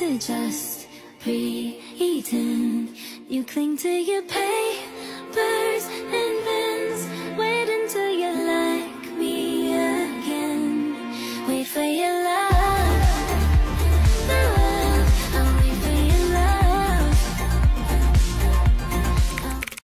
to just be eaten. You cling to your papers and pens. Wait until you like me again. Wait for your